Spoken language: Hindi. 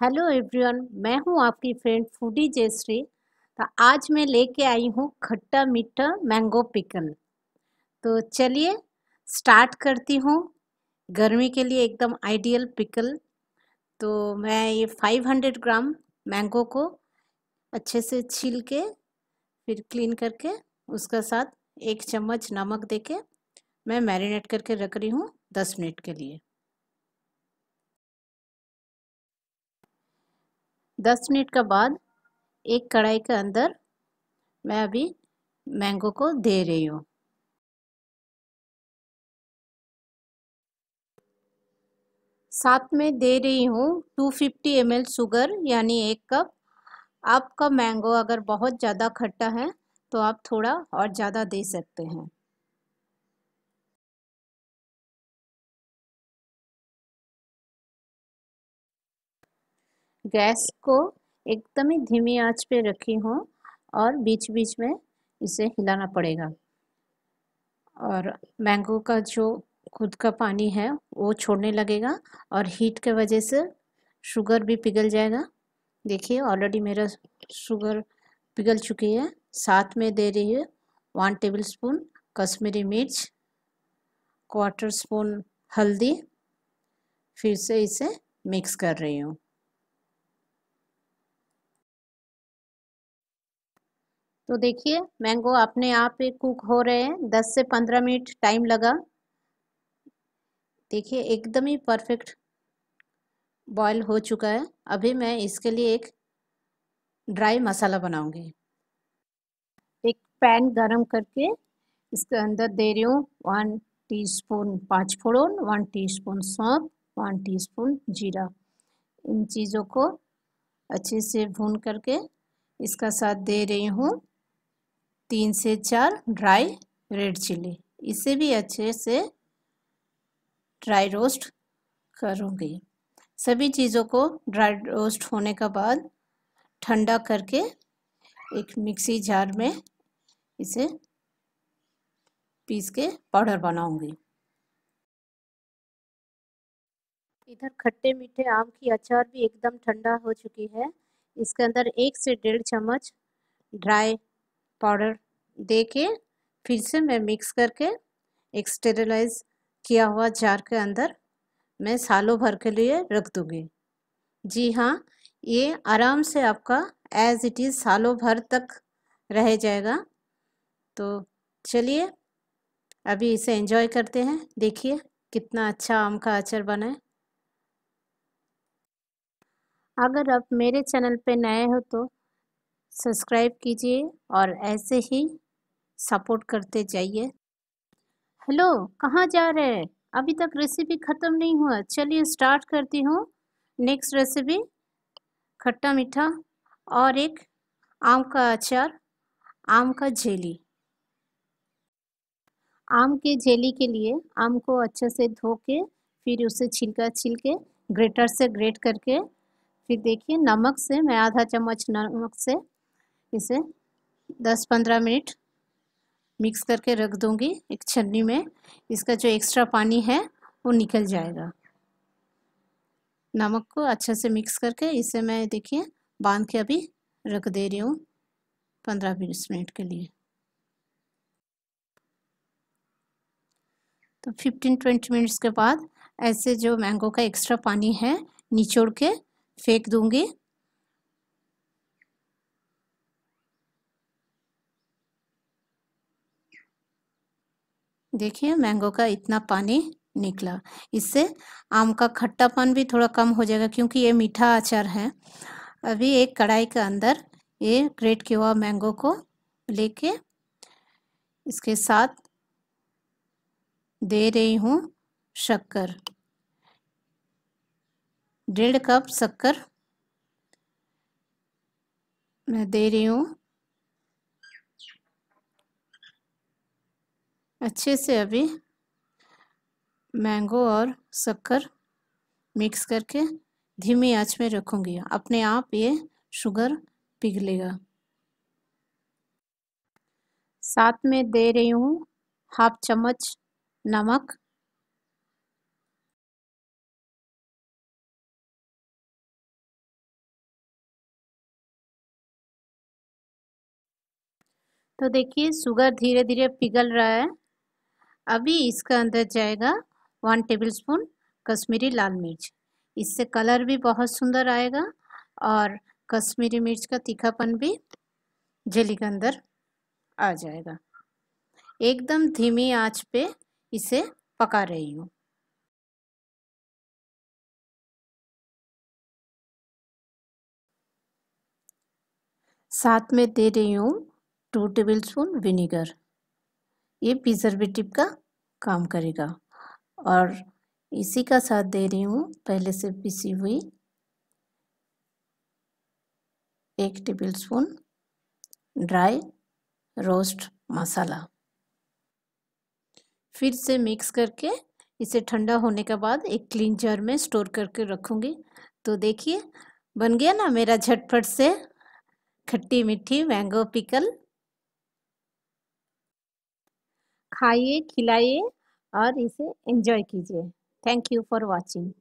हेलो एवरीवन, मैं हूँ आपकी फ्रेंड फूडी जयश्री तो आज मैं लेके आई हूँ खट्टा मीठा मैंगो पिकल तो चलिए स्टार्ट करती हूँ। गर्मी के लिए एकदम आइडियल पिकल तो मैं ये 500 ग्राम मैंगो को अच्छे से छील के, फिर क्लीन करके, उसका साथ एक चम्मच नमक देके मैं मैरिनेट करके रख रही हूँ दस मिनट के लिए। दस मिनट का बाद एक कढ़ाई के अंदर मैं अभी मैंगो को दे रही हूँ। साथ में दे रही हूँ 250 फिफ्टी एम शुगर, यानी एक कप। आपका मैंगो अगर बहुत ज़्यादा खट्टा है तो आप थोड़ा और ज़्यादा दे सकते हैं। गैस को एकदम ही धीमी आँच पे रखी हूँ और बीच बीच में इसे हिलाना पड़ेगा। और मैंगो का जो खुद का पानी है, वो छोड़ने लगेगा और हीट के वजह से शुगर भी पिघल जाएगा। देखिए ऑलरेडी मेरा शुगर पिघल चुकी है। साथ में दे रही है वन टेबल स्पून कश्मीरी मिर्च क्वार्टर स्पून हल्दी, फिर से इसे मिक्स कर रही हूँ। तो देखिए, मैंगो अपने आप कुक हो रहे हैं। दस से पंद्रह मिनट टाइम लगा। देखिए, एकदम ही परफेक्ट बॉयल हो चुका है। अभी मैं इसके लिए एक ड्राई मसाला बनाऊँगी। एक पैन गरम करके इसके अंदर दे रही हूँ वन टीस्पून पाँच फोड़न वन टीस्पून सौंप वन टीस्पून जीरा। इन चीज़ों को अच्छे से भून करके इसका साथ दे रही हूँ। तीन से चार ड्राई रेड चिली इसे भी अच्छे से ड्राई रोस्ट करूँगी। सभी चीज़ों को ड्राई रोस्ट होने का बाद ठंडा करके एक मिक्सी जार में इसे पीस के पाउडर बनाऊँगी। इधर खट्टे मीठे आम की अचार भी एकदम ठंडा हो चुकी है। इसके अंदर एक से डेढ़ चम्मच ड्राई पाउडर दे के फिर से मैं मिक्स करके एक स्टेरलाइज किया हुआ जार के अंदर मैं सालों भर के लिए रख दूँगी। जी हाँ ये आराम से आपका एज इट इज़ सालों भर तक रह जाएगा। तो चलिए, अभी इसे एंजॉय करते हैं। देखिए कितना अच्छा आम का अचार बना है। अगर आप मेरे चैनल पे नए हो तो सब्सक्राइब कीजिए और ऐसे ही सपोर्ट करते जाइए। हेलो, कहाँ जा रहे हैं? अभी तक रेसिपी ख़त्म नहीं हुआ। चलिए स्टार्ट करती हूँ। नेक्स्ट रेसिपी खट्टा मीठा और एक आम का अचार, आम का जेली आम के जेली के लिए आम को अच्छे से धो के, फिर उसे छिलका छिल के ग्रेटर से ग्रेट करके, फिर देखिए नमक से, मैं आधा चम्मच नमक से इसे 10-15 मिनट मिक्स करके रख दूँगी एक छन्नी में। इसका जो एक्स्ट्रा पानी है, वो निकल जाएगा। नमक को अच्छे से मिक्स करके इसे मैं देखिए बाँध के अभी रख दे रही हूँ पंद्रह बीस मिनट के लिए। तो फिफ्टीन ट्वेंटी मिनट्स के बाद ऐसे जो मैंगो का एक्स्ट्रा पानी है निचोड़ के फेंक दूँगी। देखिए, मैंगो का इतना पानी निकला। इससे आम का खट्टापन भी थोड़ा कम हो जाएगा क्योंकि ये मीठा अचार है। अभी एक कढ़ाई के अंदर ये ग्रेट किया हुआ मैंगो को लेके इसके साथ दे रही हूँ शक्कर। डेढ़ कप शक्कर मैं दे रही हूँ। अच्छे से अभी मैंगो और शक्कर मिक्स करके धीमी आँच में रखूँगी। अपने आप ये शुगर पिघलेगा साथ में दे रही हूँ हाफ़ चम्मच नमक। तो देखिए, शुगर धीरे धीरे पिघल रहा है। अभी इसका अंदर जाएगा वन टेबल स्पून कश्मीरी लाल मिर्च। इससे कलर भी बहुत सुंदर आएगा और कश्मीरी मिर्च का तीखापन भी जली के अंदर आ जाएगा। एकदम धीमी आँच पे इसे पका रही हूँ। साथ में दे रही हूँ टू टेबल स्पून विनीगर ये प्रिजर्वेटिव का काम करेगा। और इसी का साथ दे रही हूँ, पहले से पिसी हुई एक tablespoon dry roast masala फिर से मिक्स करके इसे ठंडा होने के बाद एक क्लीन जार में स्टोर करके रखूँगी। तो देखिए, बन गया ना मेरा झटपट से खट्टी मीठी मैंगो पिकल खाइए खिलाइए और इसे एंजॉय कीजिए। Thank you for watching